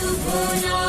Bruno.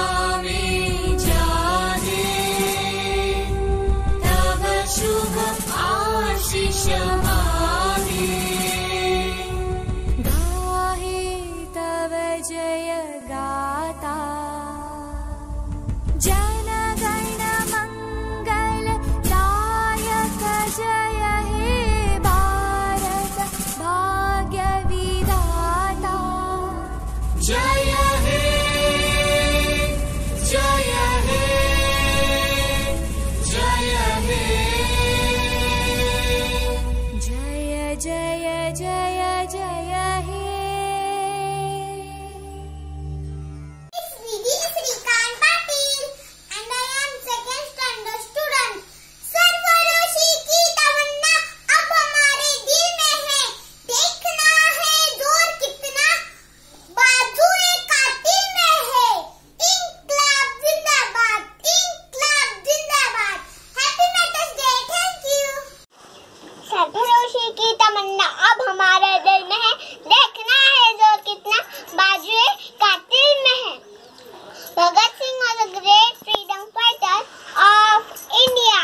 Bhagat Singh was a great freedom fighter of India.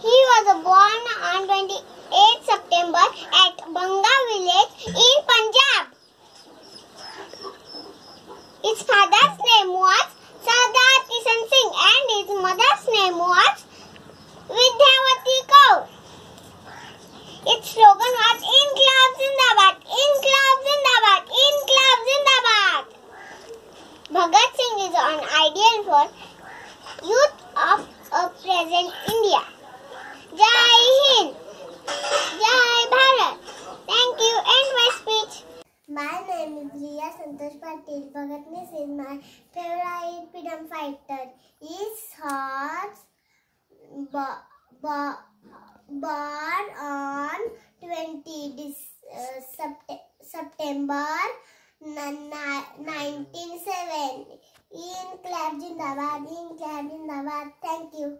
He was born on 28 September at Banga village in Punjab. His father's name was Sardar Kishan Singh and his mother's name was Vidhyavati Kaur. Its slogan was for Youth of a Present India. Jai Hind! Jai Bharat! Thank you. End my speech. My name is Riya Santosh Patil. Bhagat is my favorite freedom fighter. His horse born on 20 uh, September 1970. 1907. Inkilab Jindabad, Inkilab Jindabad. Thank you.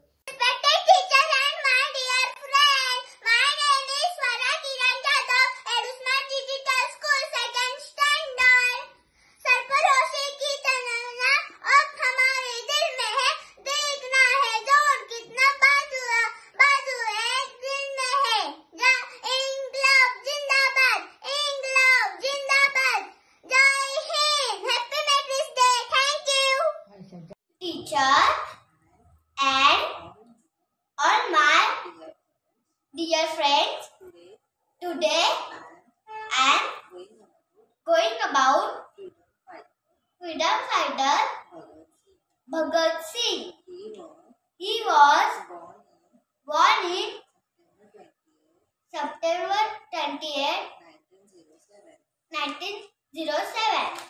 teacher and all my dear friends today I am going about freedom fighter Bhagat Singh. He was born in September 28 1907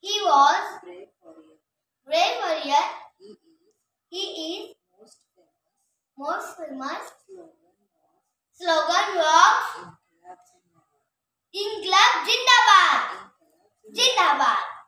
he was Brave warrior. He is. Most famous. Most famous. Slogan was. Slogan was. Inqilab Jindabad. Jindabad.